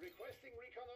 Requesting recon.